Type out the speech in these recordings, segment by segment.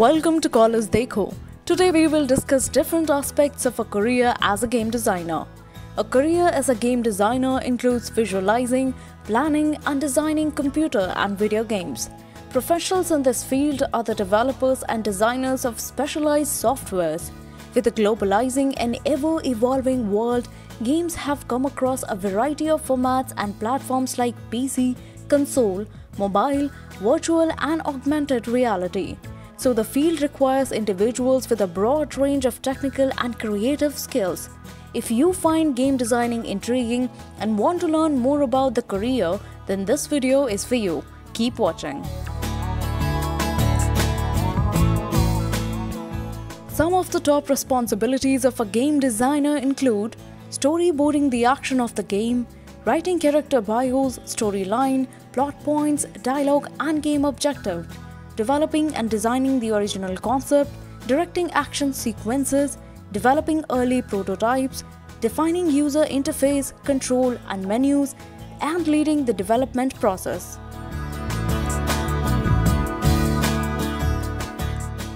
Welcome to CollegeDekho. Today we will discuss different aspects of a career as a game designer. A career as a game designer includes visualizing, planning, and designing computer and video games. Professionals in this field are the developers and designers of specialized softwares. With the globalizing and ever evolving world, games have come across a variety of formats and platforms like PC, console, mobile, virtual, and augmented reality. So, the field requires individuals with a broad range of technical and creative skills. If you find game designing intriguing and want to learn more about the career, then this video is for you. Keep watching. Some of the top responsibilities of a game designer include storyboarding the action of the game, writing character bios, storyline, plot points, dialogue, and game objective, developing and designing the original concept, directing action sequences, developing early prototypes, defining user interface, control, and menus, and leading the development process.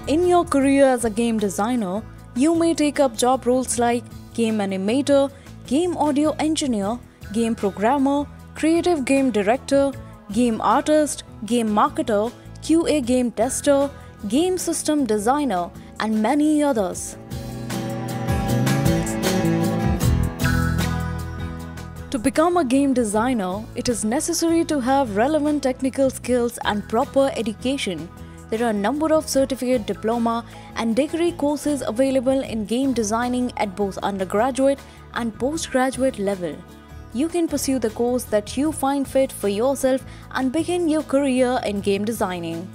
In your career as a game designer, you may take up job roles like game animator, game audio engineer, game programmer, creative game director, game artist, game marketer, QA game tester, game system designer, and many others. To become a game designer, it is necessary to have relevant technical skills and proper education. There are a number of certificate diploma and degree courses available in game designing at both undergraduate and postgraduate level. You can pursue the course that you find fit for yourself and begin your career in game designing.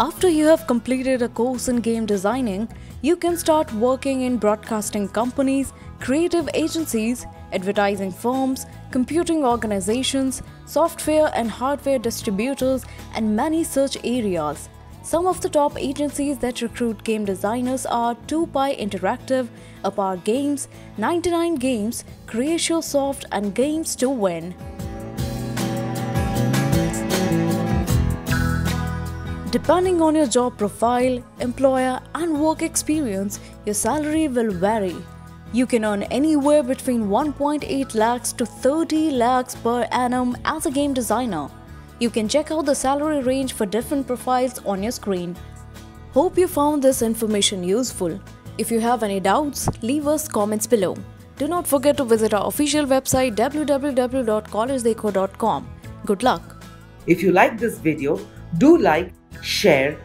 After you have completed a course in game designing, you can start working in broadcasting companies, creative agencies, advertising firms, computing organizations, software and hardware distributors, and many such areas. Some of the top agencies that recruit game designers are 2Pi Interactive, Apar Games, 99 Games, Creatio Soft, and Games2Win. Depending on your job profile, employer, and work experience, your salary will vary. You can earn anywhere between 1.8 lakhs to 30 lakhs per annum as a game designer. You can check out the salary range for different profiles on your screen. Hope you found this information useful. If you have any doubts, leave us comments below. Do not forget to visit our official website www.collegedekho.com. Good luck! If you like this video, do like, share,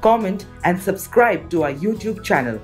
comment and subscribe to our YouTube channel.